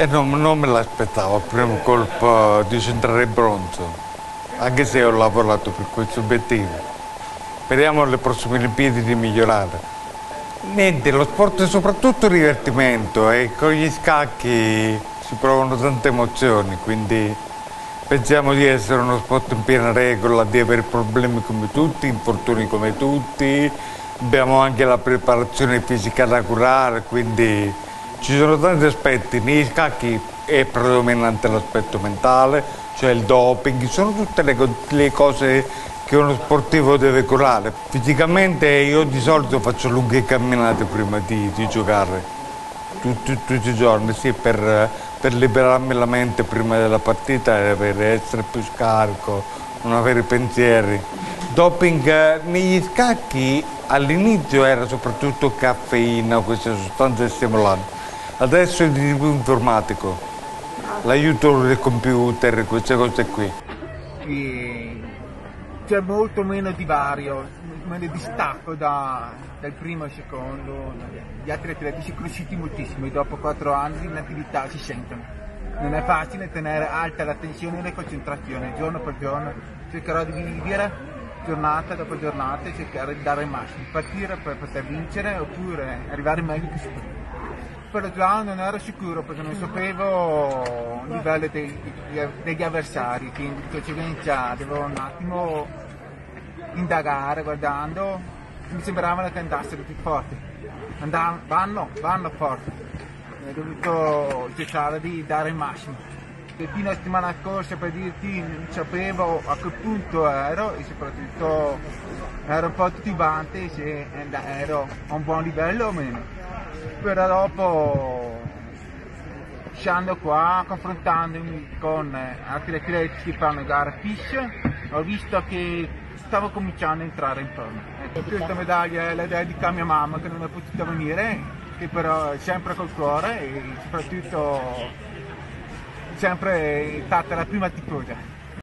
E non, non me l'aspettavo al primo colpo di centrare bronzo, anche se ho lavorato per questo obiettivo. Speriamo alle prossime Olimpiadi di migliorare. Niente, lo sport è soprattutto divertimento e con gli scacchi si provano tante emozioni, quindi pensiamo di essere uno sport in piena regola, di avere problemi come tutti, infortuni come tutti, abbiamo anche la preparazione fisica da curare, quindi ci sono tanti aspetti, negli scacchi è predominante l'aspetto mentale, cioè il doping, sono tutte le, le cose che uno sportivo deve curare. Fisicamente io di solito faccio lunghe camminate prima di, di giocare, tutti, tutti, i giorni, sì, per, per, liberarmi la mente prima della partita e per essere più scarico, non avere pensieri. Doping eh, negli scacchi all'inizio era soprattutto caffeina, queste sostanze stimolanti, adesso è di informatico, l'aiuto del computer, queste cose qui c'è molto meno divario, meno distacco da, dal primo e secondo. Gli altri atleti sono cresciuti moltissimo e dopo quattro anni in attività si sentono. Non è facile tenere alta la tensione e la concentrazione giorno per giorno. Cercherò di vivere giornata dopo giornata e cercare di dare il massimo, partire per poter vincere oppure arrivare meglio che si può. Però già non ero sicuro perché non sapevo il livello dei, degli avversari, quindi di conseguenza dovevo un attimo indagare guardando, mi sembrava che andassero più forti. Andavano, vanno, vanno forti. Ho dovuto cercare di dare il massimo. E fino a settimana scorsa per dirti non sapevo a che punto ero e soprattutto ero un po' titubante se ero a un buon livello o meno però dopo uscendo qua confrontandomi con altri atleti che fanno gara fish ho visto che stavo cominciando a entrare in forma. Questa medaglia la dedica a mia mamma che non è potuta venire che però è sempre col cuore e soprattutto sempre stata la prima tifosa